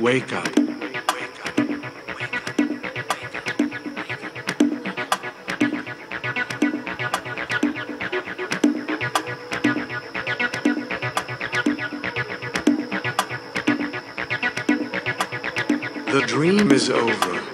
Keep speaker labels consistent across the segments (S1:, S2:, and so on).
S1: Wake up. The dream is over.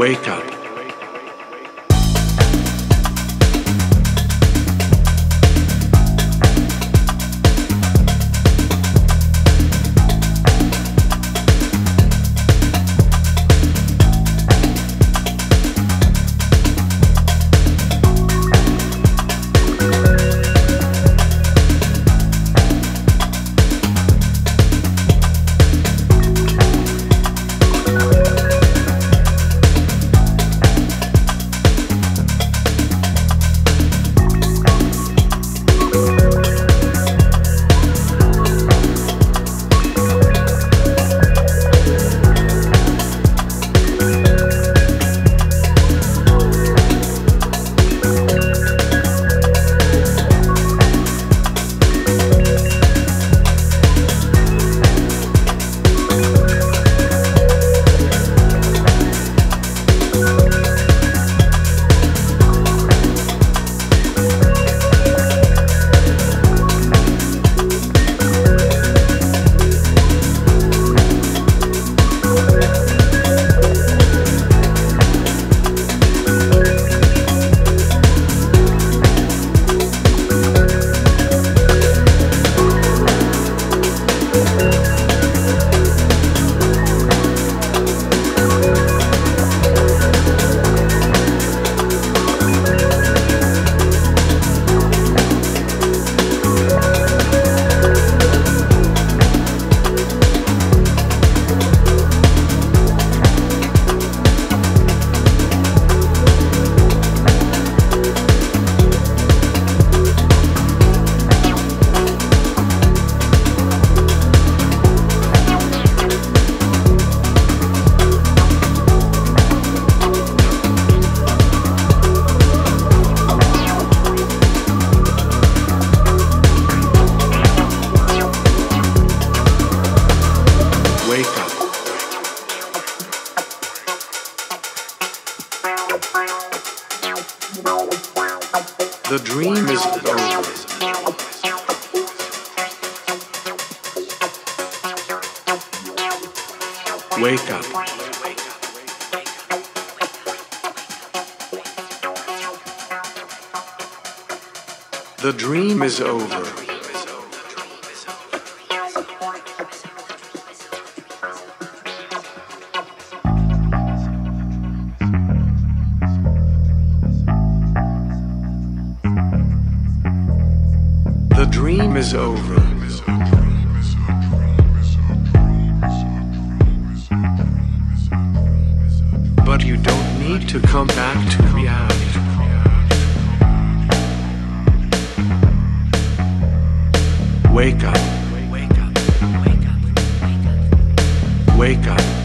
S1: Wake up. The dream is over. Wake up. The dream is over. is over. But you don't need to come back to reality. Wake up. Wake up. Wake up. Wake up.